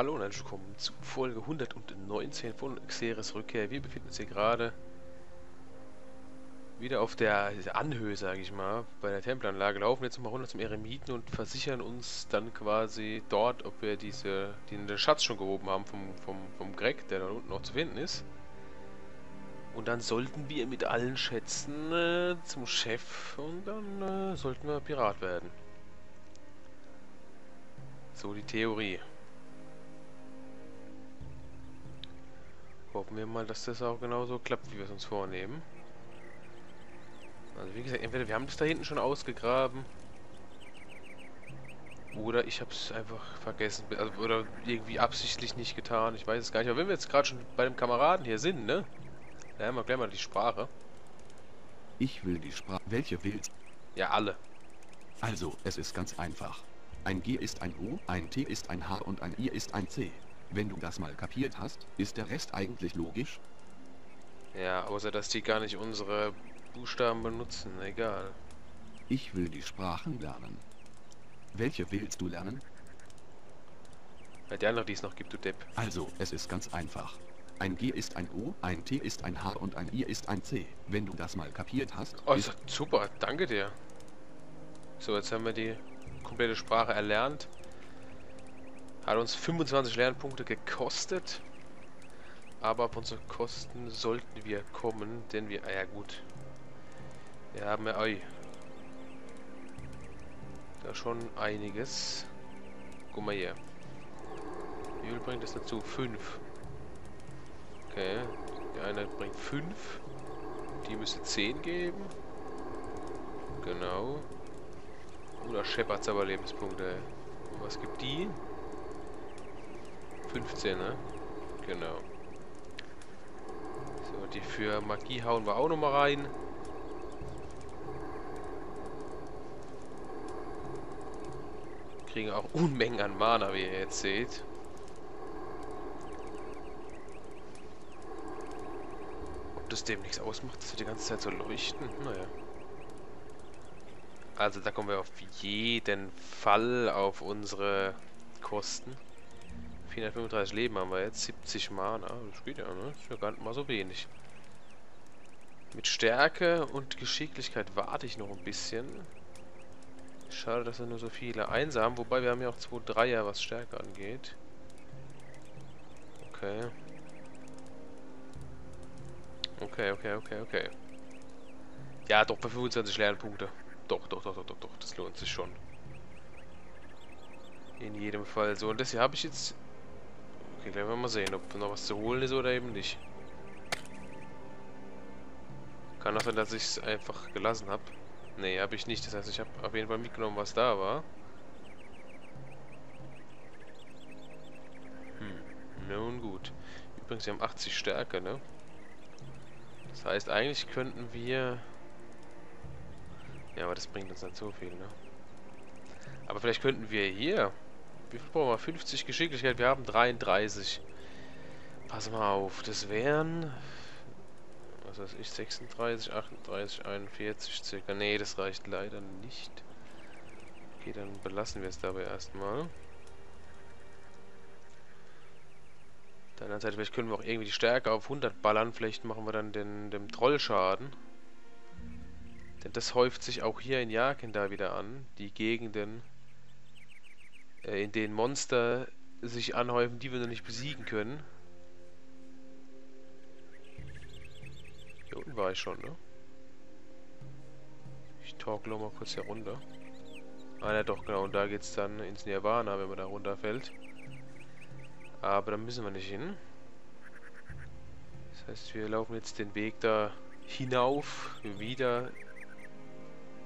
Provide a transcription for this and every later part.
Hallo und herzlich willkommen zu Folge 119 von Xeris Rückkehr. Wir befinden uns hier gerade wieder auf der Anhöhe, sage ich mal, bei der Tempelanlage. Laufen jetzt mal runter zum Eremiten und versichern uns dann quasi dort, ob wir diese, den Schatz schon gehoben haben vom, vom, vom Greg, der da unten noch zu finden ist. Und dann sollten wir mit allen Schätzen äh, zum Chef und dann äh, sollten wir Pirat werden. So die Theorie. Hoffen wir mal, dass das auch genauso klappt, wie wir es uns vornehmen. Also wie gesagt, entweder wir haben das da hinten schon ausgegraben. Oder ich habe es einfach vergessen. Also, oder irgendwie absichtlich nicht getan. Ich weiß es gar nicht. Aber wenn wir jetzt gerade schon bei dem Kameraden hier sind, ne? Da haben wir gleich mal die Sprache. Ich will die Sprache. Welche willst? Ja, alle. Also, es ist ganz einfach. Ein G ist ein O, ein T ist ein H und ein I ist ein C. Wenn du das mal kapiert hast, ist der Rest eigentlich logisch? Ja, außer dass die gar nicht unsere Buchstaben benutzen, egal. Ich will die Sprachen lernen. Welche willst du lernen? Bei der andere, die es noch gibt, du Depp. Also, es ist ganz einfach. Ein G ist ein O, ein T ist ein H und ein I ist ein C. Wenn du das mal kapiert hast... Oh, ist super, danke dir. So, jetzt haben wir die komplette Sprache erlernt. Hat uns 25 Lernpunkte gekostet. Aber auf unsere Kosten sollten wir kommen, denn wir... Ah ja gut. Wir haben ja... Oi. Da schon einiges. Guck mal hier. Wie viel bringt das dazu? 5. Okay. Die eine bringt 5. Die müsste 10 geben. Genau. Oder Shepard's aber Lebenspunkte. Und was gibt die? 15, ne? Genau. So, die für Magie hauen wir auch nochmal rein. Kriegen auch Unmengen an Mana, wie ihr jetzt seht. Ob das dem nichts ausmacht, dass wir die ganze Zeit so leuchten? Naja. Also da kommen wir auf jeden Fall auf unsere Kosten. 435 Leben haben wir jetzt, 70 Mana, das geht ja, ne? Das ist ja gar nicht mal so wenig. Mit Stärke und Geschicklichkeit warte ich noch ein bisschen. Schade, dass wir nur so viele einsam, wobei wir haben ja auch 2 Dreier, was Stärke angeht. Okay. Okay, okay, okay, okay. Ja, doch, bei 25 Lernpunkte. Doch, doch, doch, doch, doch, doch, das lohnt sich schon. In jedem Fall so. Und das hier habe ich jetzt Okay, gleich mal sehen, ob noch was zu holen ist oder eben nicht. Kann auch sein, dass ich es einfach gelassen habe. Nee, habe ich nicht. Das heißt, ich habe auf jeden Fall mitgenommen, was da war. Hm, nun gut. Übrigens, wir haben 80 Stärke, ne? Das heißt, eigentlich könnten wir... Ja, aber das bringt uns nicht so viel, ne? Aber vielleicht könnten wir hier wie viel brauchen wir? 50 Geschicklichkeit. Wir haben 33. Pass mal auf. Das wären... Was weiß ich? 36, 38, 41 circa. Nee, das reicht leider nicht. Okay, dann belassen wir es dabei erstmal. Der Seite, vielleicht können wir auch irgendwie die Stärke auf 100 ballern. Vielleicht machen wir dann den, dem Trollschaden. Denn das häuft sich auch hier in Jakin da wieder an. Die Gegenden in denen Monster sich anhäufen, die wir noch nicht besiegen können. Hier unten war ich schon, ne? Ich torkle mal kurz hier runter. Ah, ja doch, genau. Und da geht's dann ins Nirvana, wenn man da runterfällt. Aber da müssen wir nicht hin. Das heißt, wir laufen jetzt den Weg da hinauf, wieder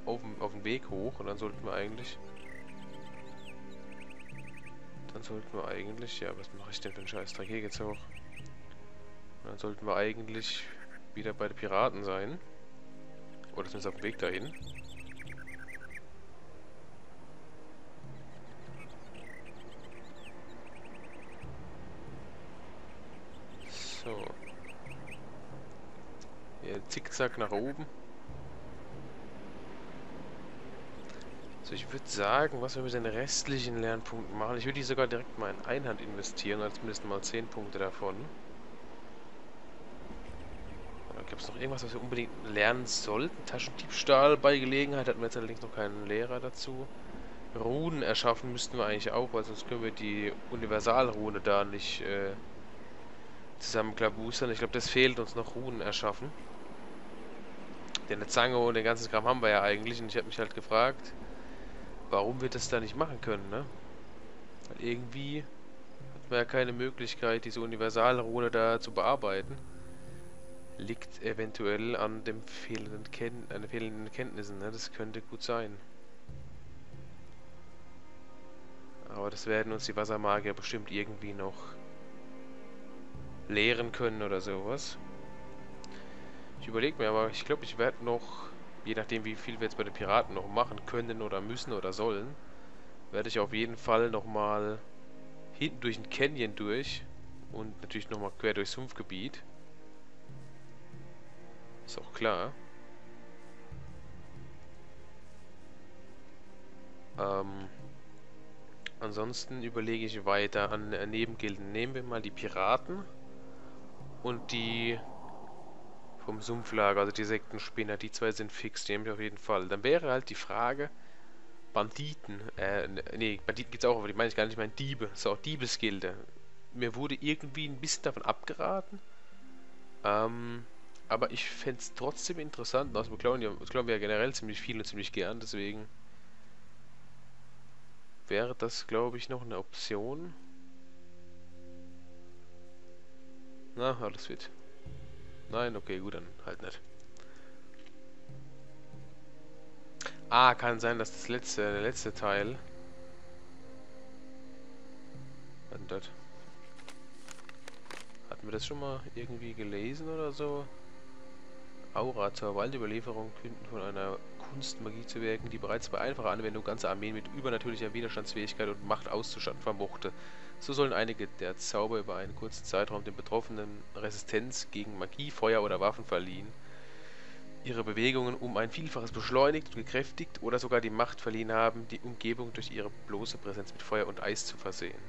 auf, auf den Weg hoch. Und dann sollten wir eigentlich dann sollten wir eigentlich... Ja, was mache ich denn für einen scheiß Dreck? Hier geht's hoch. Dann sollten wir eigentlich wieder bei den Piraten sein. Oder sind auf dem Weg dahin. So. Hier zickzack nach oben. So, ich würde sagen, was wir mit den restlichen Lernpunkten machen, ich würde die sogar direkt mal in Einhand investieren, als zumindest mal 10 Punkte davon. Gibt es noch irgendwas, was wir unbedingt lernen sollten? Taschendiebstahl bei Gelegenheit hatten wir jetzt allerdings noch keinen Lehrer dazu. Runen erschaffen müssten wir eigentlich auch, weil sonst können wir die Universalrune da nicht äh, zusammenklabustern. Ich glaube, das fehlt uns noch Runen erschaffen. Den Zange und den ganzen Kram haben wir ja eigentlich und ich habe mich halt gefragt, warum wir das da nicht machen können, ne? Weil irgendwie hat man ja keine Möglichkeit, diese Universalrune da zu bearbeiten. Liegt eventuell an dem fehlenden Ken an den fehlenden Kenntnissen, ne? Das könnte gut sein. Aber das werden uns die Wassermagier bestimmt irgendwie noch lehren können oder sowas. Ich überlege mir aber, ich glaube, ich werde noch, je nachdem wie viel wir jetzt bei den Piraten noch machen können oder müssen oder sollen, werde ich auf jeden Fall nochmal hinten durch den Canyon durch und natürlich nochmal quer durchs Sumpfgebiet. Ist auch klar. Ähm, ansonsten überlege ich weiter an Nebengilden. Nehmen wir mal die Piraten und die vom Sumpflager, also die Sektenspinner, die zwei sind fix, die nehme ich auf jeden Fall. Dann wäre halt die Frage, Banditen, äh, nee, Banditen gibt's auch, aber die meine ich gar nicht, ich meine Diebe, so Diebesgilde. Mir wurde irgendwie ein bisschen davon abgeraten, ähm, aber ich fände es trotzdem interessant, also wir klauen, ja, klauen wir ja generell ziemlich viel und ziemlich gern, deswegen wäre das, glaube ich, noch eine Option. Na, alles fit. Nein, okay, gut, dann halt nicht. Ah, kann sein, dass das letzte, der letzte Teil... Das? Hatten wir das schon mal irgendwie gelesen oder so? Aura zur Waldüberlieferung künden von einer Kunstmagie zu wirken, die bereits bei einfacher Anwendung ganze Armeen mit übernatürlicher Widerstandsfähigkeit und Macht auszustatten vermochte. So sollen einige der Zauber über einen kurzen Zeitraum den Betroffenen Resistenz gegen Magie, Feuer oder Waffen verliehen, ihre Bewegungen um ein Vielfaches beschleunigt und gekräftigt oder sogar die Macht verliehen haben, die Umgebung durch ihre bloße Präsenz mit Feuer und Eis zu versehen.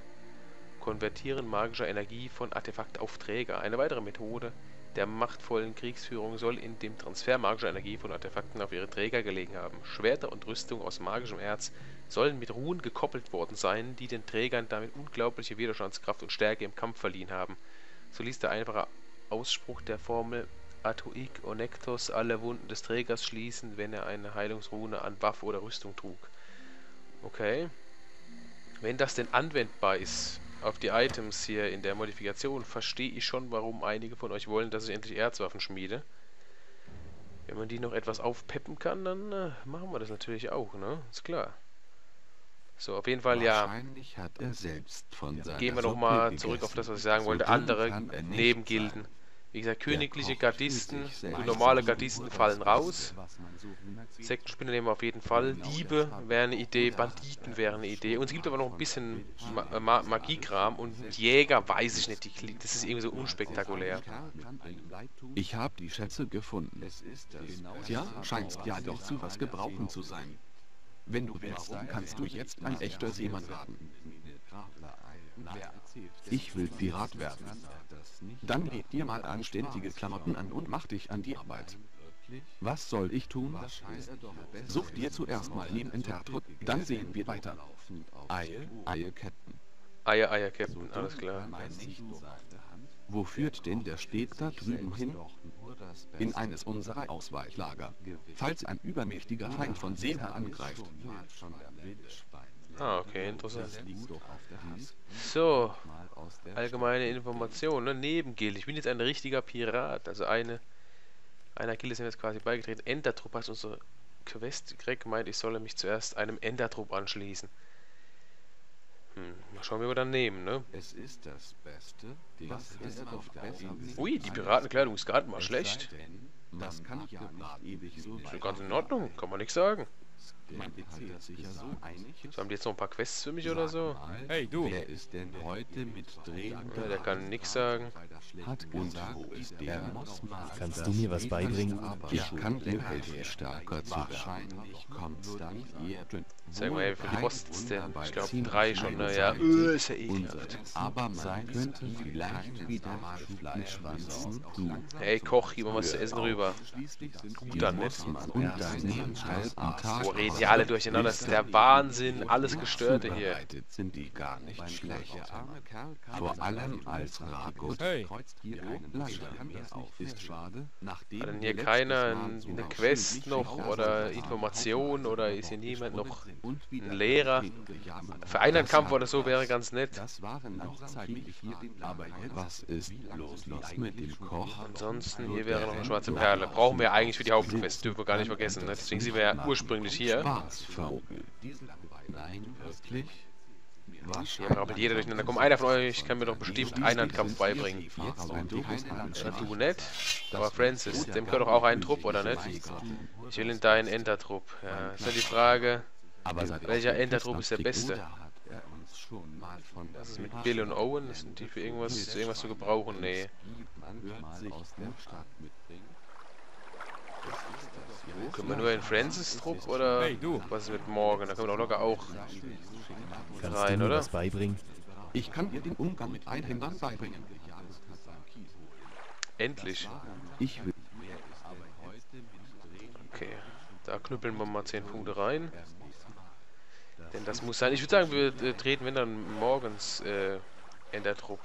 Konvertieren magischer Energie von Artefakt auf Träger. Eine weitere Methode der machtvollen Kriegsführung soll in dem Transfer magischer Energie von Artefakten auf ihre Träger gelegen haben. Schwerter und Rüstung aus magischem Erz sollen mit Ruhen gekoppelt worden sein, die den Trägern damit unglaubliche Widerstandskraft und Stärke im Kampf verliehen haben. So ließ der einfache Ausspruch der Formel Atoik Onektos alle Wunden des Trägers schließen, wenn er eine Heilungsrune an Waffe oder Rüstung trug. Okay. Wenn das denn anwendbar ist auf die Items hier in der Modifikation, verstehe ich schon, warum einige von euch wollen, dass ich endlich Erzwaffen schmiede. Wenn man die noch etwas aufpeppen kann, dann äh, machen wir das natürlich auch, ne? Ist klar. So, auf jeden Fall ja. Gehen wir nochmal zurück auf das, was ich sagen wollte. Andere Nebengilden. Wie gesagt, königliche Gardisten und normale Gardisten fallen raus. Sektenspinner nehmen wir auf jeden Fall. Diebe wäre eine Idee, Banditen wäre eine Idee. Und es gibt aber noch ein bisschen Ma Ma Magiekram und Jäger weiß ich nicht. Das ist irgendwie so unspektakulär. Ich habe die Schätze gefunden. Ja, scheint ja doch zu was gebrauchen zu sein. Wenn du willst, kannst du jetzt ein echter Seemann werden. Ich will Pirat werden. Dann leg dir mal anständige Klamotten an und mach dich an die Arbeit. Was soll ich tun? Such dir zuerst mal neben Intertrut, dann sehen wir weiter. Eie, Eie, Captain. Eier, Eier, Captain, alles klar. Wo führt denn der Steg da drüben hin? In eines unserer Ausweichlager. Falls ein übermächtiger Feind von See her angreift. Ah, okay, interessant. So, allgemeine Informationen, ne? Nebengild. Ich bin jetzt ein richtiger Pirat, also eine einer Gilde sind jetzt quasi beigetreten. Endertrupp hat unsere Quest Greg meint, ich solle mich zuerst einem Endertrupp anschließen. Hm, mal schauen, wie wir dann nehmen, ne? Es ist das Beste, was ist auf Ui, die Piratenkleidung ist gerade mal schlecht. Das kann ich ja nicht ewig so Ist ganz in Ordnung, kann man nichts sagen. Man erzählt sich ja so einig. So, haben die jetzt noch ein paar Quests für mich oder so? Hey, du. Wer ist denn heute mit Drehen? Ja, der kann nix sagen. Hat gesagt, der Mossmann. Kannst du mir was beibringen? Ich kann dir helfen, stärker zu werden. Wahrscheinlich kommt's dann eher Sag mal, wie viele Posts denn? Ich glaube drei schon, ne? Ja, äh, ist ja ekelhaft. aber man könnte vielleicht wieder mal Fleischwanzen tun. Hey, Koch, gib mal was zu essen rüber. Gut dann? Mossmann und deine halben Tag Die alle durcheinander? Das ist der Wahnsinn. Alles Gestörte hier. Sind die gar nicht schlecht. Vor allem als Ragout Hey. kreuzt hier einen Leider auf. Ist schade, Hat denn hier keiner eine Quest noch oder Information oder ist hier niemand noch ein Lehrer? Für einen Kampf oder so wäre ganz nett. Was ist los, los mit dem Koch? Ansonsten, hier wäre noch eine schwarze Perle. Brauchen wir eigentlich für die Hauptquest, dürfen wir gar nicht vergessen. Ne? Deswegen sind wir ja ursprünglich hier. Spaßvogel. Nein, wirklich? Hier rappelt jeder durcheinander. Komm, einer von euch kann mir doch bestimmt Einhandkampf beibringen. Ja, du nicht? Aber Francis, dem gehört doch auch ein Trupp, oder nicht? Ich will in deinen Entertrupp. Ja, ist ja die Frage. Aber Welcher Entertrupp ist der beste? Was ist mit Bill und Owen? Sind die für irgendwas, für irgendwas zu gebrauchen? Nee. manchmal aus der Stadt mitbringen. Können wir nur in Francis Trupp oder Hey, du. was ist mit Morgan? Da können wir doch locker auch Kannst rein, du mir oder? was beibringen? Ich kann dir den Umgang mit Einhändlern beibringen. endlich. Ich will Okay, da knüppeln wir mal 10 Punkte rein. Denn das muss sein. Ich würde sagen, wir äh, treten, wenn dann morgens äh, Endertrupp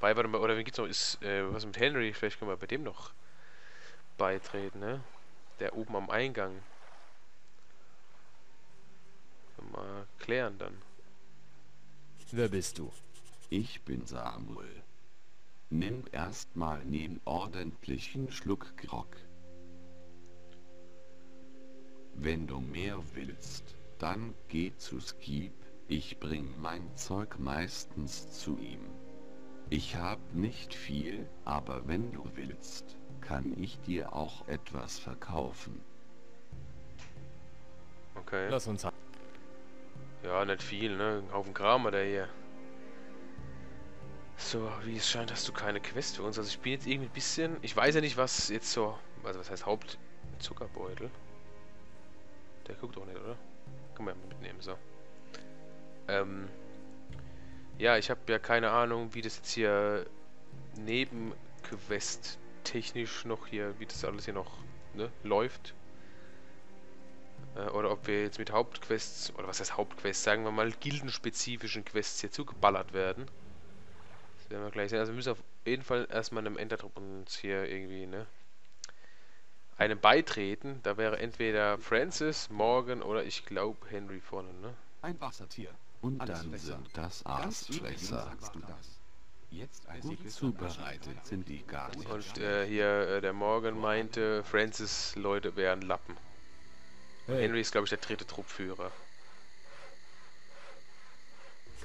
bei. Warte mal, oder wie geht's noch? Ist äh, was mit Henry? Vielleicht können wir bei dem noch beitreten, ne? Der oben am Eingang. Mal klären dann. Wer bist du? Ich bin Samuel. Nimm erstmal nen ordentlichen Schluck Grog. Wenn du mehr willst, dann geh zu Skip. Ich bring mein Zeug meistens zu ihm. Ich hab nicht viel, aber wenn du willst, kann ich dir auch etwas verkaufen. Okay. Lass uns. Ja, nicht viel, ne? Ein Haufen Kram hat er hier. So, wie es scheint, hast du keine Quest für uns. Also ich bin jetzt irgendwie ein bisschen... Ich weiß ja nicht, was jetzt so... Also was heißt Hauptzuckerbeutel? Der guckt doch nicht, oder? Kann man ja mal mitnehmen, so. Ähm... Ja, ich habe ja keine Ahnung, wie das jetzt hier Nebenquest technisch noch hier, wie das alles hier noch ne, läuft. Äh, oder ob wir jetzt mit Hauptquests, oder was heißt Hauptquests, sagen wir mal, gildenspezifischen Quests hier zugeballert werden. Das werden wir gleich sehen. Also wir müssen auf jeden Fall erstmal einem Endertrupp uns hier irgendwie, ne, einem beitreten. Da wäre entweder Francis, Morgan oder ich glaube Henry vorne, ne? Ein Wassertier. Und dann sind das Aasfresser. Gut zubereitet sind die gar nicht. Und äh, hier äh, der Morgan meinte, Francis Leute wären Lappen. Hey, Henry ist glaube ich der dritte Truppführer.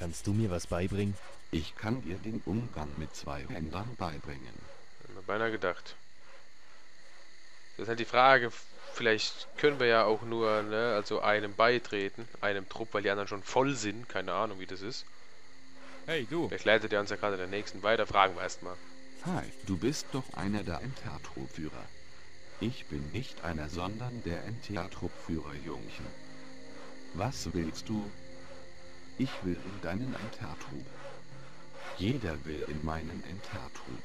kannst du mir was beibringen? Ich kann dir den Umgang mit zwei Händlern beibringen. Hab mir beinahe gedacht. Das ist halt die Frage, vielleicht können wir ja auch nur, ne, also einem beitreten, einem Trupp, weil die anderen schon voll sind, keine Ahnung wie das ist. Hey, du. Vielleicht leitet er uns ja gerade der nächsten weiter, fragen wir erstmal. Hi, du bist doch einer der Entertruppführer. Ich bin nicht einer, sondern der Entertruppführer, Jungchen. Was willst du? Ich will in deinen Entertrupp. Jeder will in meinen Entertrupp.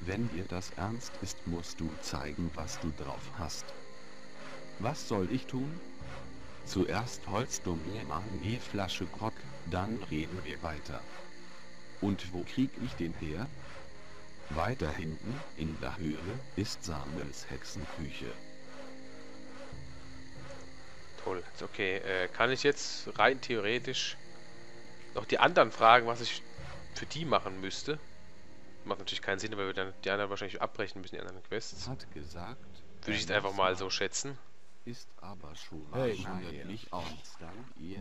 Wenn dir das ernst ist, musst du zeigen, was du drauf hast. Was soll ich tun? Zuerst holst du mir mal eine Flasche Grog, dann reden wir weiter. Und wo krieg ich den her? Weiter hinten, in der Höhle, ist Samuels Hexenküche. Toll, okay. Äh, kann ich jetzt rein theoretisch noch die anderen fragen, was ich für die machen müsste? Macht natürlich keinen Sinn, weil wir dann die anderen wahrscheinlich abbrechen müssen, die anderen Quests. Hat gesagt, Würde ich jetzt einfach mal so schätzen. Ist aber schon Hey, wahrscheinlich aus.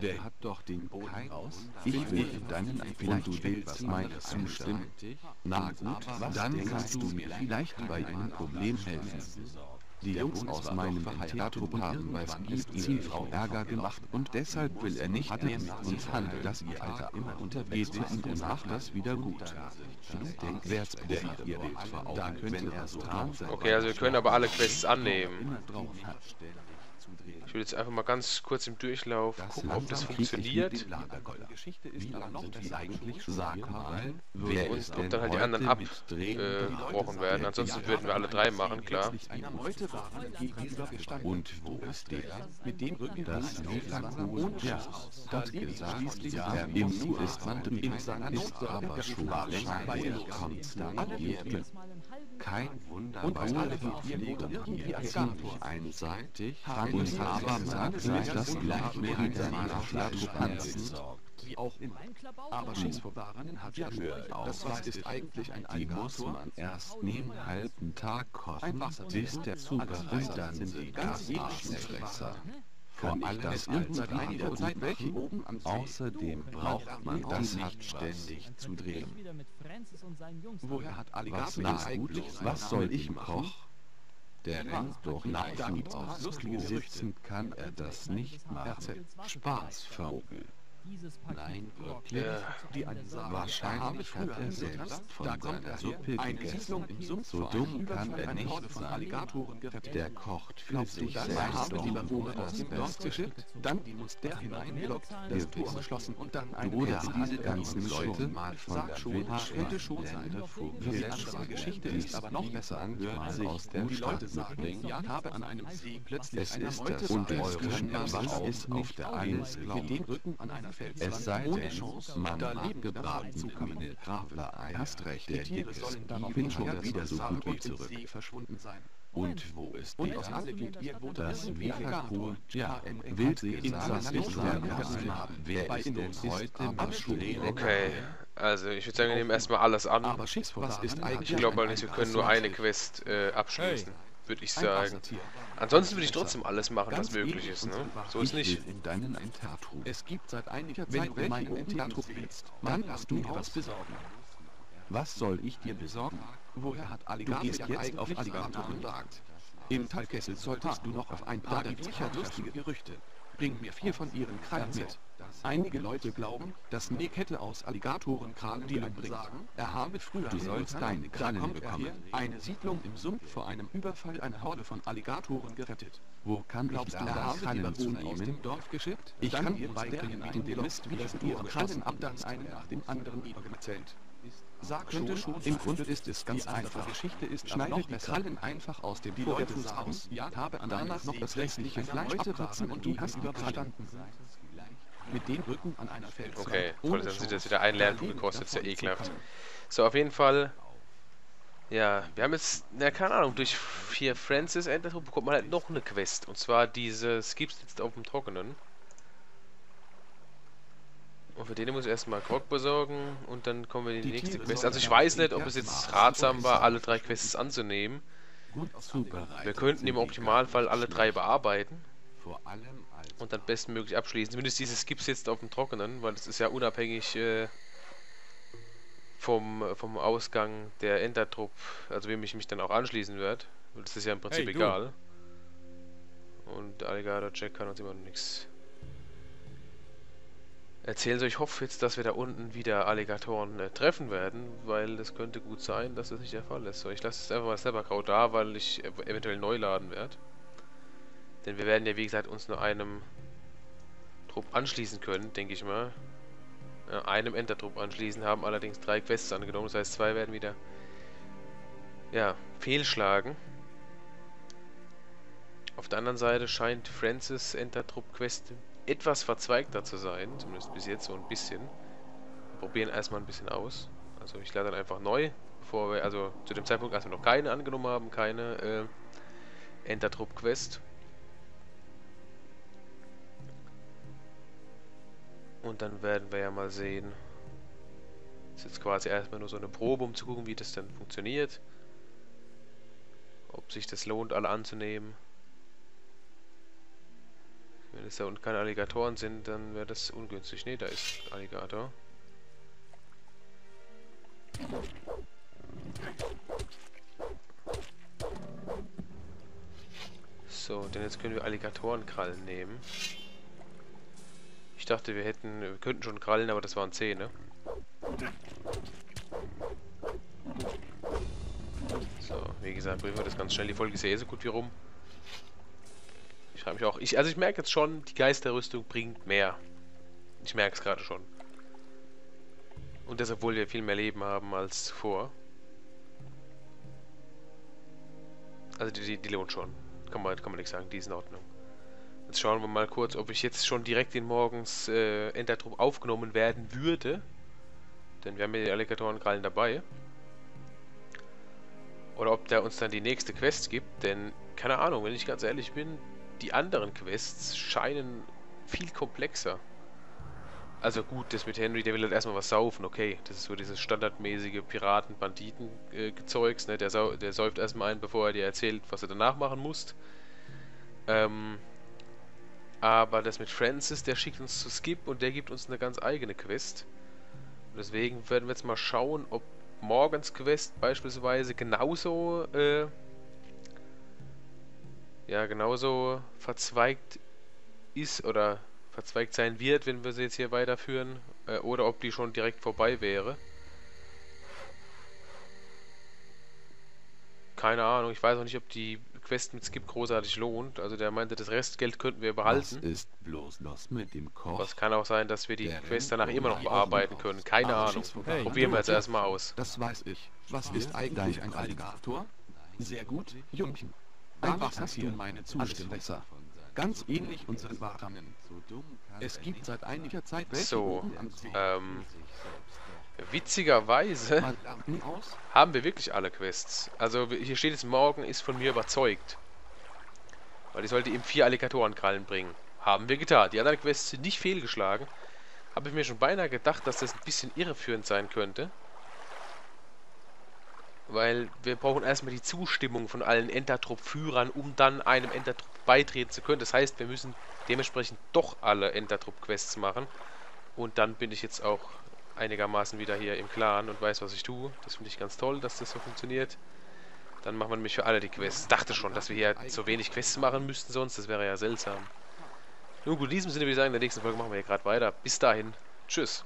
Der hat doch den Boden aus. Ich will in deinen und du willst meine zustimmen. Na gut, dann kannst du mir vielleicht bei einem Problem helfen. Die Jungs aus meinem Theater haben bei Zielfrau Ärger gemacht und deshalb will er nicht mehr mit uns handeln. Das ihr Alter immer unterwegs ist und macht das wieder gut. Wer probiert ihr Bild vor Augen, wenn er so drauf Okay, also wir können aber alle Quests annehmen. Ich will jetzt einfach mal ganz kurz im Durchlauf gucken, ob das funktioniert. Wie lange sind die eigentlich sagen? mal, wer Und ist ob denn dann halt die anderen abgebrochen werden. Ansonsten würden wir alle drei machen, klar. Und wo ist der? Mit dem Rücken das ja, hat gesagt, ja, im Nu ist man drin, ist aber schon wahrscheinlich konstant hier. Kein Wunder, und weil alle Fliegen hier ziemlich einseitig und aber man sagt, dass gleich mehr der Flatschpanzen wie auch immer. Aber Schießverfahren hat ja Das was ist eigentlich ein Die muss man erst einen halben Tag kochen, bis der zubereitet dann sind die Gasaschenfresser. Vor allem das einiger Zeit am Außerdem braucht man das nicht ständig zu drehen. Woher hat Alligator eigentlich? Was soll ich machen? Der rennt doch Leichen aus. Sitzen kann er das nicht machen. Spaßvogel. Nein. Ja. Die einen sagen, wahrscheinlich hat er selbst von seiner Suppe gegessen. So dumm kann er nicht sein. Der kocht für sich selbst doch nur das Beste. Dann muss der hineingelockt, das Tor geschlossen und dann ein Oder diese ganzen Leute mal von der schon, könnte schon sein. Die Geschichte ist aber noch besser angehört aus der Stadt sagen, habe an einem See plötzlich Es ist das es kann was alles mit dem glauben. Rücken an einer Felswand, Es sei ohne denn, Chance, man da zu kommen. Gravler Hast recht, der Die Tiere gibt es. sollen Ich darauf bin schon wieder so gut wie zurück. Verschwunden sein. Und wo ist Und Das drin, Wiederkuh, ja, KM wild in gesagt, seiner ich Notlage werde gehalten haben. Wer ist denn heute schon Okay, also ich würde sagen, wir nehmen erstmal alles an. Aber Schiffsverfahren ist eigentlich Ich glaube nicht, wir können nur eine Quest äh, abschließen, würde ich sagen. Ansonsten würde ich trotzdem alles machen, was möglich ist, ne? So ist Ich nicht. Es gibt seit einiger Wenn Zeit du welche meinen Entertrug willst, dann musst du mir was besorgen. Was soll ich dir besorgen? Woher hat Du Alligator gehst ja jetzt eigentlich auf Alligator Namen? und sagt, Im Talkessel solltest du noch auf ein paar sicher lustige Gerüchte. Bring mir vier von ihren Krallen mit. Einige Leute glauben, dass Nick hätte aus Alligatorenkrallen die bringen. Er habe früher Du sollst in deine Krallen bekommen. eine Siedlung im Sumpf vor einem Überfall einer Horde von Alligatoren gerettet. wo kann ich Glaubst du, da habe Krallen zu nehmen? dem Dorf geschickt? Ich Dann kann ihr beibringen, wie du den Mist wieder ihren Krallen Krallen ab, dann einen nach dem anderen niedergezählt. Sag Könnte schon, schon im sein. Grund ist es ganz einfach. Geschichte ist Schneide die besser. Krallen einfach aus dem Vorderfuß sagen, aus, ja, habe danach noch das restliche Fleisch abkratzen und du hast überstanden. Mit den Rücken an einer Felswand. Okay, toll, dann sieht das wieder ein Lernpunkt gekostet, ist ja ekelhaft. kommen. So, auf jeden Fall. Ja, wir haben jetzt, na keine Ahnung, durch vier Francis Endertrupp bekommt man halt noch eine Quest. Und zwar diese Skips jetzt auf dem Trockenen. Und für den muss ich erstmal Grog besorgen und dann kommen wir in die, Die nächste Quest. Also ich weiß nicht, ob es jetzt ratsam war, alle drei Quests anzunehmen. Wir könnten im Optimalfall alle drei bearbeiten und dann bestmöglich abschließen. Zumindest diese Skips jetzt auf dem Trockenen, weil das ist ja unabhängig äh, vom, vom Ausgang der Endertrupp, also wem ich mich dann auch anschließen werde. Das ist ja im Prinzip Hey, egal. Und Alligator Jack kann uns immer noch nichts erzählen. So, ich hoffe jetzt, dass wir da unten wieder Alligatoren äh, treffen werden, weil das könnte gut sein, dass das nicht der Fall ist. So, ich lasse jetzt einfach mal Snapperkraut da, weil ich ev eventuell neu laden werde. Denn wir werden ja, wie gesagt, uns nur einem Trupp anschließen können, denke ich mal. Äh, einem Entertrupp anschließen, haben allerdings drei Quests angenommen. Das heißt, zwei werden wieder ja, fehlschlagen. Auf der anderen Seite scheint Francis Entertrupp Quest etwas verzweigter zu sein, zumindest bis jetzt so ein bisschen. Wir probieren erstmal ein bisschen aus. Also ich lade dann einfach neu, bevor wir, also zu dem Zeitpunkt, als wir noch keine angenommen haben, keine äh, Entertrupp Quest. Und dann werden wir ja mal sehen. Das ist jetzt quasi erstmal nur so eine Probe, um zu gucken, wie das dann funktioniert. Ob sich das lohnt, alle anzunehmen. Wenn es da unten keine Alligatoren sind, dann wäre das ungünstig. Ne, da ist Alligator. So, denn jetzt können wir Alligatorenkrallen nehmen. Ich dachte, wir hätten, wir könnten schon Krallen, aber das waren Zähne. So, wie gesagt, bringen wir das ganz schnell. Die Folge ist ja eh so gut wie rum. Ich frage mich auch, ich, also ich merke jetzt schon, die Geisterrüstung bringt mehr. Ich merke es gerade schon. Und das, obwohl wir viel mehr Leben haben als zuvor. Also die, die, die lohnt schon. Kann man, kann man nicht sagen, die ist in Ordnung. Jetzt schauen wir mal kurz, ob ich jetzt schon direkt in morgens äh, Endertrupp aufgenommen werden würde. Denn wir haben ja die Alligatorenkrallen dabei. Oder ob der uns dann die nächste Quest gibt, denn, keine Ahnung, wenn ich ganz ehrlich bin, die anderen Quests scheinen viel komplexer. Also gut, das mit Henry, der will halt erstmal was saufen, okay. Das ist so dieses standardmäßige Piraten-Banditen-Gezeugs, ne? Der, der säuft erstmal ein, bevor er dir erzählt, was er danach machen muss. Ähm, aber das mit Francis, der schickt uns zu Skip und der gibt uns eine ganz eigene Quest. deswegen werden wir jetzt mal schauen, ob Morgans Quest beispielsweise genauso, äh, ja, genauso verzweigt ist oder verzweigt sein wird, wenn wir sie jetzt hier weiterführen, äh, oder ob die schon direkt vorbei wäre. Keine Ahnung, ich weiß auch nicht, ob die Quest mit Skip großartig lohnt. Also der meinte, das Restgeld könnten wir behalten. Was ist bloß los mit dem Koch? Was kann auch sein, dass wir die Quest danach immer noch bearbeiten können. Keine Ahnung. Hey, Probieren wir jetzt erstmal aus. Das weiß ich. Was ist eigentlich ein Alligator? Sehr gut, Jungchen. Einfach hast du meine Zustimmung. Ganz ähnlich unseren Wartanen. Es gibt seit einiger Zeit welche So, ähm, witzigerweise Lampen aus? haben wir wirklich alle Quests. Also hier steht es, morgen ist von mir überzeugt. Weil ich sollte ihm vier Alligatorenkrallen bringen. Haben wir getan. Die anderen Quests sind nicht fehlgeschlagen. Habe ich mir schon beinahe gedacht, dass das ein bisschen irreführend sein könnte. Weil wir brauchen erstmal die Zustimmung von allen Entertrupp-Führern, um dann einem Entertrupp beitreten zu können. Das heißt, wir müssen dementsprechend doch alle Entertrupp-Quests machen. Und dann bin ich jetzt auch einigermaßen wieder hier im Clan und weiß, was ich tue. Das finde ich ganz toll, dass das so funktioniert. Dann machen wir nämlich für alle die Quests. Dachte schon, dass wir hier so wenig Quests machen müssten sonst. Das wäre ja seltsam. Nun gut, in diesem Sinne würde ich sagen, in der nächsten Folge machen wir hier gerade weiter. Bis dahin. Tschüss.